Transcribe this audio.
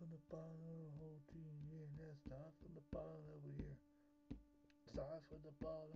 from the bottom of the whole team, yeah, that's start from the bottom over here. Start from the bottom